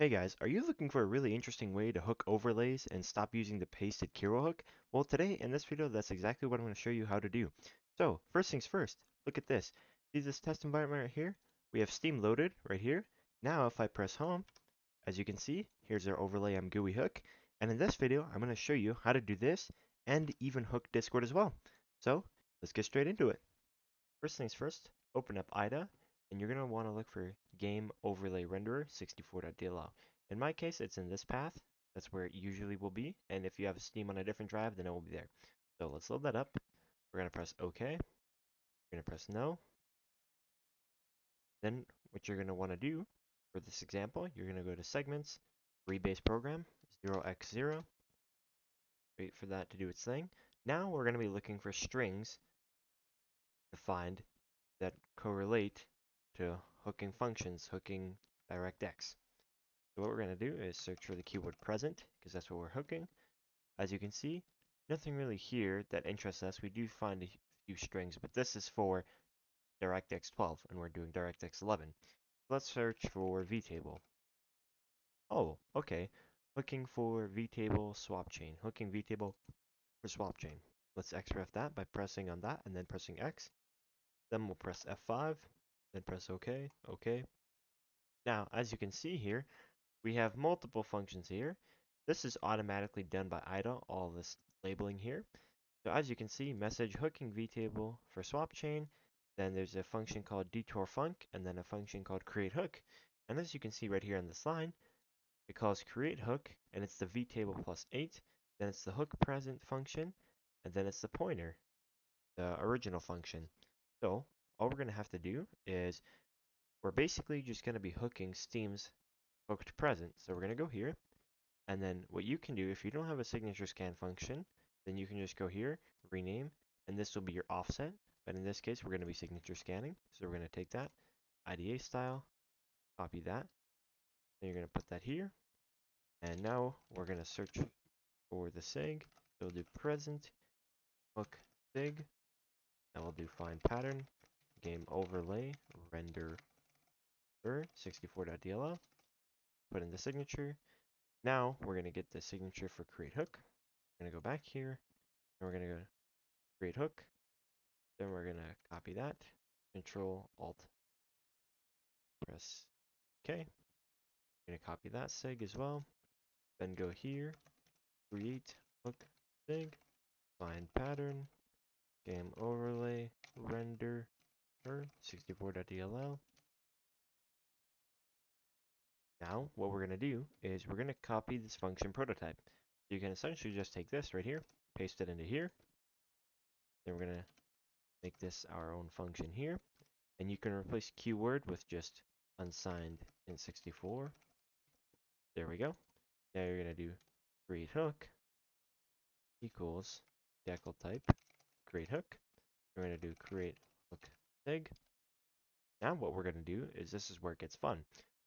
Hey guys, are you looking for a really interesting way to hook overlays and stop using the pasted Kiero hook? Well today in this video that's exactly what I'm going to show you how to do. So first things first, look at this. See this test environment right here? We have Steam loaded right here. Now if I press home, as you can see, here's our overlay ImGui hook. And in this video, I'm going to show you how to do this and even hook Discord as well. So let's get straight into it. First things first, open up IDA and you're going to want to look for game overlay renderer 64.dll. In my case, it's in this path. That's where it usually will be. And if you have Steam on a different drive, then it will be there. So let's load that up. We're going to press OK. We're going to press no. Then what you're going to want to do for this example, you're going to go to segments, rebase program, 0x0. Wait for that to do its thing. Now we're going to be looking for strings to find that correlate to hooking functions, hooking DirectX. So what we're going to do is search for the keyword present, because that's what we're hooking. As you can see, nothing really here that interests us. We do find a few strings, but this is for DirectX 12, and we're doing DirectX 11. Let's search for vtable. Oh, okay. Hooking for vtable swap chain. Hooking vtable for swap chain. Let's xref that by pressing on that and then pressing X. Then we'll press F5, then press OK, OK. Now, as you can see here, we have multiple functions here. This is automatically done by IDA, all this labeling here. So as you can see, message hooking vtable for swap chain. Then there's a function called detour func, and then a function called create hook. And as you can see right here on this line, it calls create hook, and it's the vtable plus 8. Then it's the hook present function, and then it's the pointer, the original function. So all we're going to have to do is we're basically just going to be hooking Steam's hooked present. So we're going to go here. And then what you can do, if you don't have a signature scan function, then you can just go here, rename, and this will be your offset. But in this case, we're going to be signature scanning. So we're going to take that, IDA style, copy that. Then you're going to put that here. And now we're going to search for the sig. So we'll do present, hook, sig. And we'll do find pattern, game overlay, render er, 64.dll put in the signature. Now we're going to get the signature for create hook. We're going to go back here and we're going to go create hook. Then we're going to copy that, control alt press OK. We're going to copy that sig as well. Then go here, create hook sig, find pattern, game overlay, render 64.dll. Now, what we're going to do is we're going to copy this function prototype. You can essentially just take this right here, paste it into here. Then we're going to make this our own function here. And you can replace keyword with just unsigned in 64. There we go. Now you're going to do create hook equals decltype create hook. We're going to do create hook sig. Now what we're going to do is this is where it gets fun.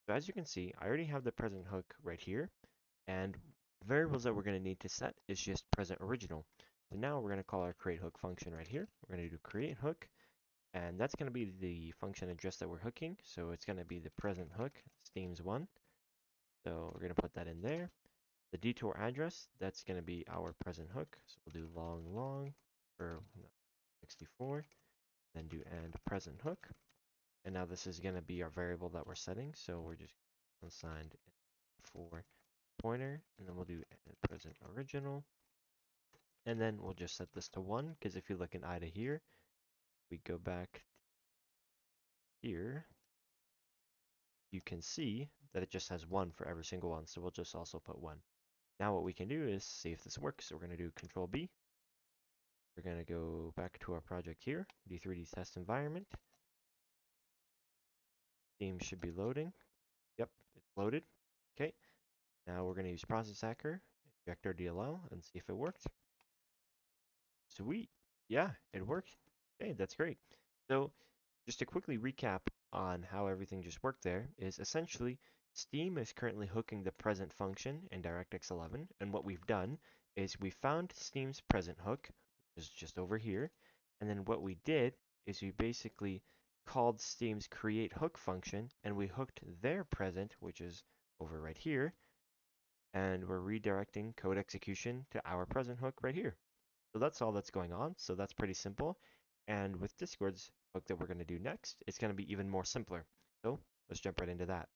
So as you can see, I already have the present hook right here, and variables that we're going to need to set is just present original. So now we're going to call our create hook function right here. We're going to do create hook, and that's going to be the function address that we're hooking. So it's going to be the present hook, steams one. So we're going to put that in there. The detour address, that's going to be our present hook. So we'll do long long for 64, then do and present hook. And now this is going to be our variable that we're setting. So we're just unsigned for pointer, and then we'll do present original. And then we'll just set this to 1, because if you look in IDA here, we go back here, you can see that it just has 1 for every single one. So we'll just also put 1. Now what we can do is see if this works. So we're going to do Control B. We're going to go back to our project here, D3D test environment. Steam should be loading. Yep, it's loaded. Okay, now we're going to use Process Hacker, inject our DLL, and see if it worked. Sweet. Yeah, it worked. Okay, that's great. So just to quickly recap on how everything just worked there is essentially Steam is currently hooking the present function in DirectX 11, and what we've done is we found Steam's present hook, is just over here, and then what we did is we basically called Steam's create hook function and we hooked their present, which is over right here, and we're redirecting code execution to our present hook right here. So that's all that's going on. So that's pretty simple. And with Discord's hook that we're going to do next, it's going to be even more simpler. So let's jump right into that.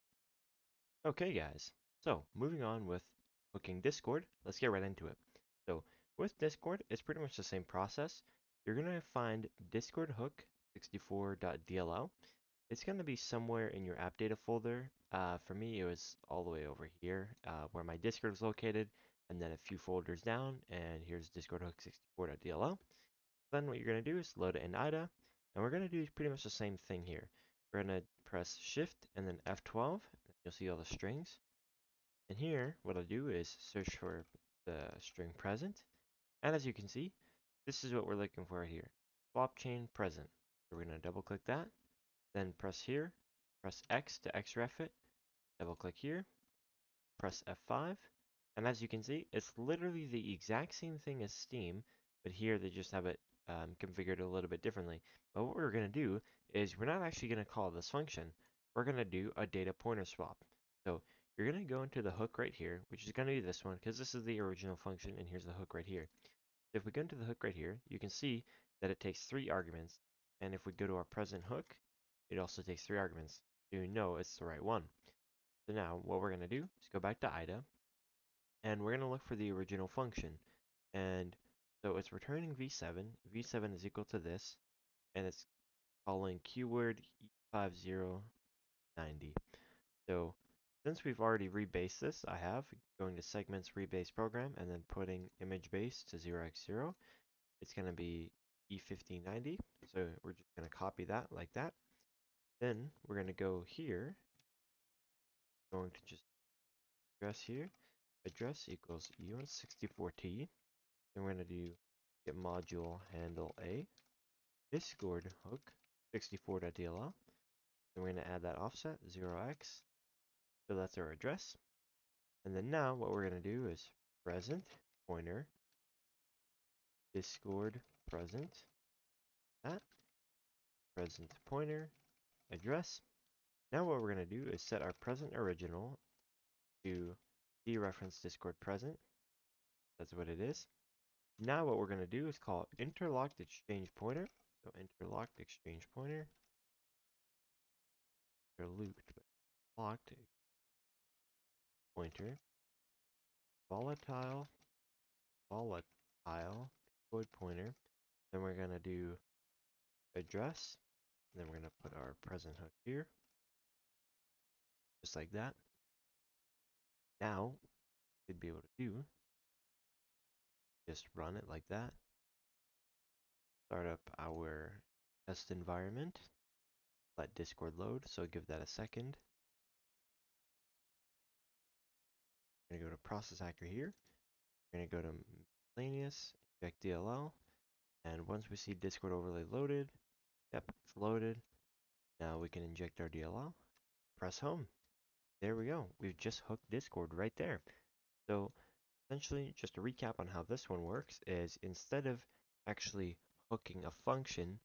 Okay, guys. So moving on with hooking Discord, let's get right into it. So with Discord, it's pretty much the same process. You're going to find Discord hook 64.dll. It's going to be somewhere in your app data folder. Uh, for me, it was all the way over here uh, where my Discord is located, and then a few folders down, and here's Discord hook 64.dll. Then what you're going to do is load it in IDA, and we're going to do pretty much the same thing here. We're going to press Shift and then F12. And You'll see all the strings. And here, what I'll do is search for the string present. And as you can see, this is what we're looking for here. Swap chain present. So we're going to double click that. Then press here. Press X to XREF it. Double click here. Press F5. And as you can see, it's literally the exact same thing as Steam, but here they just have it um, configured a little bit differently. But what we're going to do is we're not actually going to call this function. We're going to do a data pointer swap. So you're going to go into the hook right here, which is going to be this one because this is the original function and here's the hook right here. If we go into the hook right here, you can see that it takes three arguments. And if we go to our present hook, it also takes three arguments. So you know it's the right one. So now what we're going to do is go back to IDA and we're going to look for the original function. And so it's returning v7. v7 is equal to this, and it's calling keyword e5090. So since we've already rebased this, I have going to segments rebase program and then putting image base to 0x0. It's going to be e5090. So we're just going to copy that like that. Then we're going to go here, going to just address here, address equals e164t. Then we're going to do get module handle A, Discord hook 64.dll. Then we're going to add that offset 0x. So that's our address. And then now what we're going to do is present pointer Discord present that present pointer address. Now what we're going to do is set our present original to dereference Discord present. That's what it is. Now what we're going to do is call interlocked exchange pointer. So interlocked exchange pointer. They're looped, but locked pointer. Volatile volatile void pointer. Then we're going to do address. Then we're going to put our present hook here. Just like that. Now, we'd be able to do just run it like that. Start up our test environment. Let Discord load, so give that a second. We're going to go to process hacker here. We're going to go to miscellaneous, inject DLL, and once we see Discord overlay loaded, yep, it's loaded. Now we can inject our DLL, press home. There we go. We've just hooked Discord right there. So essentially, just to recap on how this one works is instead of actually hooking a function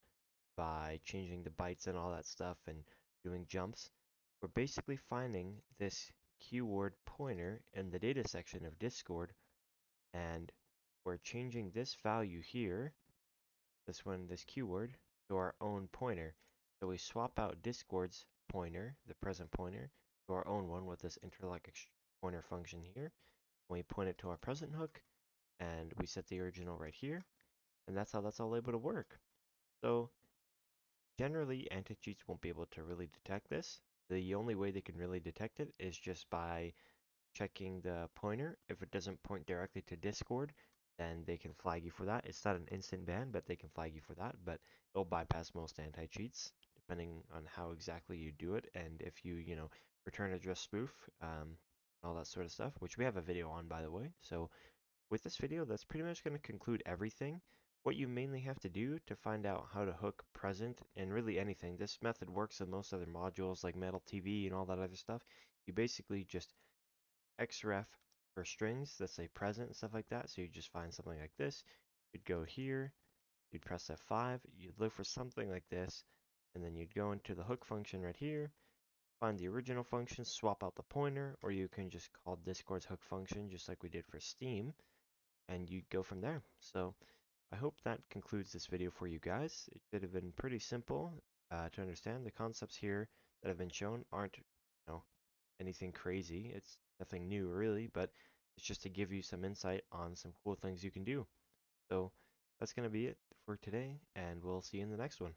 by changing the bytes and all that stuff and doing jumps, we're basically finding this keyword pointer in the data section of Discord and we're changing this value here, this one, this keyword, to our own pointer. So we swap out Discord's pointer, the present pointer, to our own one with this interlock pointer function here we point it to our present hook and we set the original right here and that's how that's all able to work. So generally anti-cheats won't be able to really detect this. The only way they can really detect it is just by checking the pointer. If it doesn't point directly to Discord, then they can flag you for that. It's not an instant ban, but they can flag you for that. But it'll bypass most anti-cheats depending on how exactly you do it and if you, you know, return address spoof. Um, all that sort of stuff, which we have a video on, by the way. So with this video, that's pretty much going to conclude everything. What you mainly have to do to find out how to hook present and really anything, this method works in most other modules like Medal TV and all that other stuff. You basically just xref for strings that say present and stuff like that. So you just find something like this. You'd go here, you'd press F5, you'd look for something like this, and then you'd go into the hook function right here, find the original function, swap out the pointer, or you can just call Discord's hook function just like we did for Steam, and you'd go from there. So I hope that concludes this video for you guys. It should have been pretty simple uh, to understand. The concepts here that have been shown aren't, you know, anything crazy. It's nothing new really, but it's just to give you some insight on some cool things you can do. So that's going to be it for today, and we'll see you in the next one.